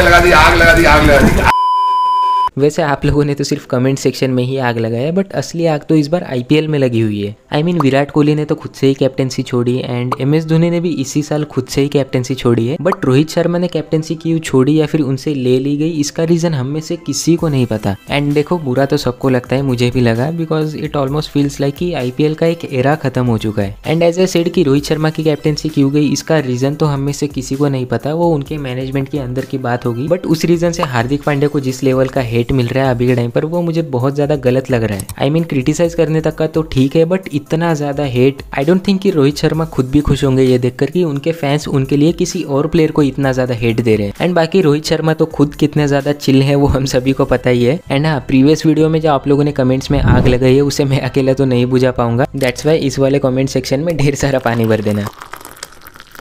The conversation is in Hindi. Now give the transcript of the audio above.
आग लगा दी आग लगा दी आग लगा दी। वैसे आप लोगों ने तो सिर्फ़ कमेंट सेक्शन में ही आग लगाया बट असली आग तो इस बार आईपीएल में लगी हुई है। I I mean mean, Virat Kohli ने तो खुद से ही कैप्टनसी छोड़ी एंड एम एस धोनी ने भी इसी साल खुद से ही कैप्टनसी छोड़ी है। बट रोहित शर्मा ने कैप्टनसी क्यों छोड़ी या फिर उनसे ले ली गई इसका रीजन हम में से किसी को नहीं पता। एंड देखो बुरा तो सबको लगता है मुझे भी लगा because it almost feels like कि आईपीएल का एक एरा खत्म हो चुका है। एंड एज ए सेड की रोहित शर्मा की कैप्टनसी क्यों गई इसका रीजन तो हम में से किसी को नहीं पता वो उनके मैनेजमेंट के अंदर की बात होगी। बट उस रीजन से हार्दिक पांड्या को जिस लेवल का हेट मिल रहा है अभी के टाइम पर, वो मुझे बहुत ज़्यादा गलत लग रहा है। आई मीन क्रिटिसाइज करने तक का तो ठीक है बट इतना ज़्यादा हेट आई डोंट थिंक कि रोहित शर्मा खुद भी खुश होंगे ये देखकर कि उनके फैंस उनके लिए किसी और प्लेयर को इतना ज़्यादा हेट दे रहे हैं। एंड बाकी रोहित शर्मा तो खुद कितने ज़्यादा चिल है, वो हम सभी को पता ही है। एंड हाँ प्रीवियस वीडियो में जो आप लोगों ने कमेंट्स में आग लगाई है, उसे मैं अकेला तो नहीं बुझा पाऊँगा। दैट्स वाई इस वाले कमेंट सेक्शन में ढेर सारा पानी भर देना।